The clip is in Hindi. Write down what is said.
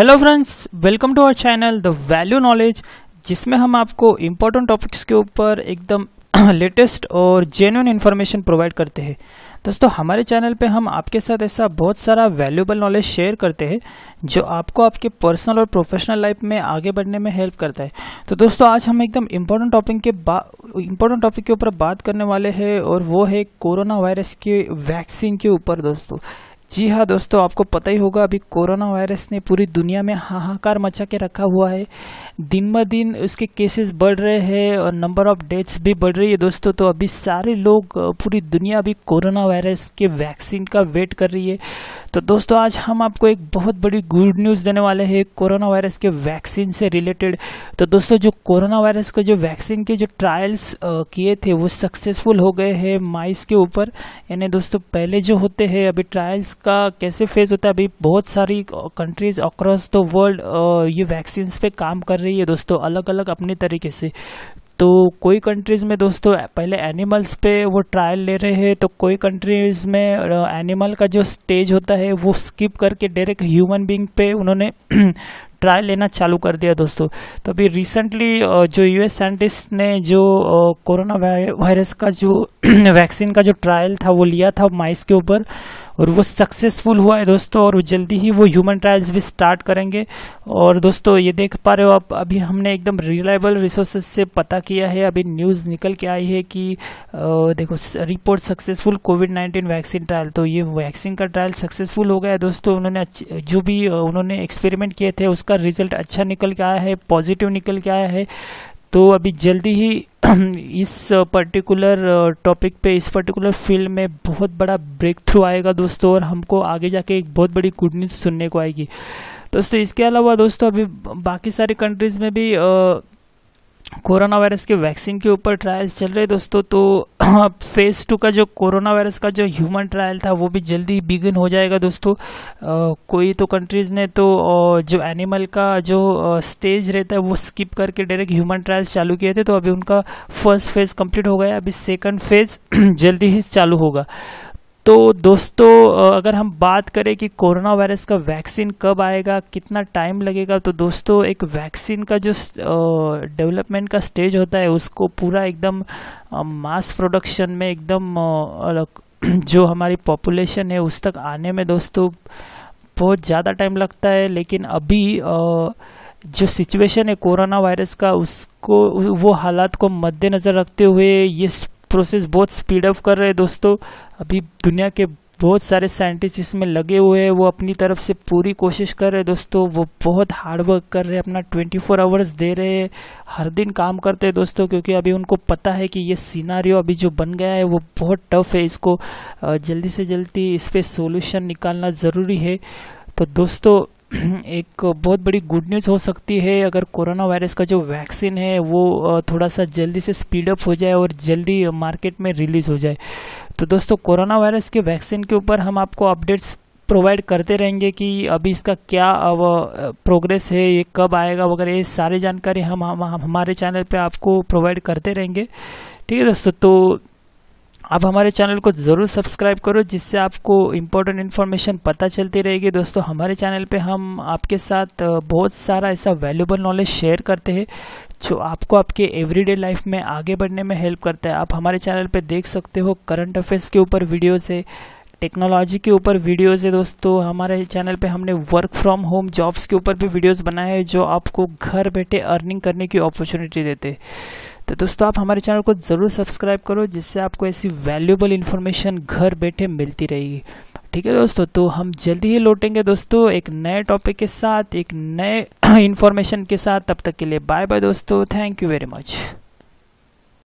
Hello friends welcome to our channel the value knowledge जिसमें हम आपको इम्पोर्टेंट टॉपिक्स के ऊपर एकदम लेटेस्ट और जेन्युइन इन्फॉर्मेशन प्रोवाइड करते हैं। दोस्तों, हमारे चैनल पे हम आपके साथ ऐसा बहुत सारा वैल्यूबल नॉलेज शेयर करते हैं, जो आपको आपके पर्सनल और प्रोफेशनल लाइफ में आगे बढ़ने में हेल्प करता है। तो दोस्तों, आज हम एकदम इम्पोर्टेंट टॉपिक के बा इम्पोर्टेंट टॉपिक के ऊपर बात करने वाले हैं, और वो है कोरोना वायरस के वैक्सीन के ऊपर, दोस्तों। जी हाँ दोस्तों, आपको पता ही होगा, अभी कोरोना वायरस ने पूरी दुनिया में हाहाकार मचा के रखा हुआ है। दिन ब दिन उसके केसेस बढ़ रहे हैं और नंबर ऑफ़ डेथ्स भी बढ़ रही है दोस्तों। तो अभी सारे लोग, पूरी दुनिया अभी कोरोना वायरस के वैक्सीन का वेट कर रही है। तो दोस्तों, आज हम आपको एक बहुत बड़ी गुड न्यूज़ देने वाले हैं, कोरोना वायरस के वैक्सीन से रिलेटेड तो दोस्तों, जो कोरोना वायरस के, जो वैक्सीन के जो ट्रायल्स किए थे, वो सक्सेसफुल हो गए हैं माइस के ऊपर। यानी दोस्तों, पहले जो होते हैं, अभी ट्रायल्स का कैसे फ़ेज़ होता है? अभी बहुत सारी कंट्रीज़ अक्रॉस द वर्ल्ड ये वैक्सीन पे काम कर रही है दोस्तों अलग अलग अपने तरीके से। तो कोई कंट्रीज़ में दोस्तों, पहले एनिमल्स पे वो ट्रायल ले रहे हैं तो कोई कंट्रीज़ में एनिमल का जो स्टेज होता है, वो स्किप करके डायरेक्ट ह्यूमन बींग पे उन्होंने ट्रायल लेना चालू कर दिया दोस्तों। तो अभी रिसेंटली जो यूएस साइंटिस्ट ने जो कोरोना वायरस का जो वैक्सीन का जो ट्रायल था, वो लिया था माइस के ऊपर। और वो सक्सेसफुल हुआ है दोस्तों और जल्दी ही वो ह्यूमन ट्रायल्स भी स्टार्ट करेंगे। और दोस्तों, ये देख पा रहे हो आप, अभी हमने एकदम रिलायबल रिसोर्सेज से पता किया है। अभी न्यूज़ निकल के आई है कि देखो report successful covid nineteen vaccine trial तो ये वैक्सीन का ट्रायल सक्सेसफुल हो गया है दोस्तों। उन्होंने जो भी उन्होंने एक्सपेरिमेंट किए थे, उसका रिज़ल्ट अच्छा निकल के आया है पॉजिटिव निकल के आया है। तो अभी जल्दी ही इस पर्टिकुलर टॉपिक पे, इस पर्टिकुलर फ़ील्ड में बहुत बड़ा ब्रेक थ्रू आएगा दोस्तों और हमको आगे जाके एक बहुत बड़ी गुड न्यूज़ सुनने को आएगी। दोस्तों, इसके अलावा दोस्तों अभी बाकी सारी कंट्रीज़ में भी कोरोना वायरस के वैक्सीन के ऊपर ट्रायल्स चल रहे दोस्तों तो फ़ेज़ टू का जो कोरोना वायरस का जो ह्यूमन ट्रायल था वो भी जल्दी बिगिन हो जाएगा दोस्तों। आ, कोई तो कंट्रीज़ ने तो जो एनिमल का जो स्टेज रहता है वो स्किप करके डायरेक्ट ह्यूमन ट्रायल्स चालू किए थे तो अभी उनका फ़र्स्ट फ़ेज़ कंप्लीट हो गया अभी सेकंड फ़ेज़ जल्दी ही चालू होगा। तो दोस्तों अगर हम बात करें कि कोरोना वायरस का वैक्सीन कब आएगा, कितना टाइम लगेगा तो दोस्तों, एक वैक्सीन का जो डेवलपमेंट का स्टेज होता है, उसको पूरा एकदम मास प्रोडक्शन में एकदम जो हमारी पॉपुलेशन है, उस तक आने में दोस्तों, बहुत ज़्यादा टाइम लगता है। लेकिन अभी जो सिचुएशन है कोरोना वायरस का, उसको, वो हालात को मद्देनज़र रखते हुए ये प्रोसेस बहुत स्पीड अप कर रहे हैं दोस्तों। अभी दुनिया के बहुत सारे साइंटिस्ट इसमें लगे हुए हैं, वो अपनी तरफ़ से पूरी कोशिश कर रहे हैं दोस्तों। वो बहुत हार्ड वर्क कर रहे हैं, अपना 24 फोर आवर्स दे रहे हैं। हर दिन काम करते हैं दोस्तों, क्योंकि अभी उनको पता है कि ये सीनारियो अभी जो बन गया है, वो बहुत टफ है। इसको जल्दी से जल्दी इस पर सोल्यूशन निकालना ज़रूरी है। तो दोस्तों एक बहुत बड़ी गुड न्यूज़ हो सकती है। अगर कोरोना वायरस का जो वैक्सीन है वो थोड़ा सा जल्दी से स्पीड अप हो जाए और जल्दी मार्केट में रिलीज़ हो जाए। तो दोस्तों कोरोना वायरस के वैक्सीन के ऊपर हम आपको अपडेट्स प्रोवाइड करते रहेंगे कि अभी इसका क्या अब प्रोग्रेस है ये कब आएगा वगैरह ये सारी जानकारी हम, हम हमारे चैनल पे आपको प्रोवाइड करते रहेंगे। ठीक है दोस्तों तो आप हमारे चैनल को ज़रूर सब्सक्राइब करो, जिससे आपको इम्पोर्टेंट इन्फॉर्मेशन पता चलती रहेगी। दोस्तों, हमारे चैनल पे हम आपके साथ बहुत सारा ऐसा वैल्यूबल नॉलेज शेयर करते हैं, जो आपको आपके एवरीडे लाइफ में आगे बढ़ने में हेल्प करता है। आप हमारे चैनल पे देख सकते हो करंट अफेयर्स के ऊपर वीडियोज़ है टेक्नोलॉजी के ऊपर वीडियोज़ है। दोस्तों, हमारे चैनल पे हमने वर्क फ्रॉम होम जॉब्स के ऊपर भी वीडियोज़ बनाए हैं, जो आपको घर बैठे अर्निंग करने की अपॉर्चुनिटी देते हैं। तो दोस्तों, आप हमारे चैनल को ज़रूर सब्सक्राइब करो, जिससे आपको ऐसी वैल्यूबल इन्फॉर्मेशन घर बैठे मिलती रहेगी। ठीक है दोस्तों तो हम जल्दी ही लौटेंगे दोस्तों, एक नए टॉपिक के साथ, एक नए इन्फॉर्मेशन के साथ। तब तक के लिए बाय बाय दोस्तों थैंक यू वेरी मच